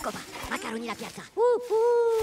Ecco qua, Macaroni la piazza. Uh, uh.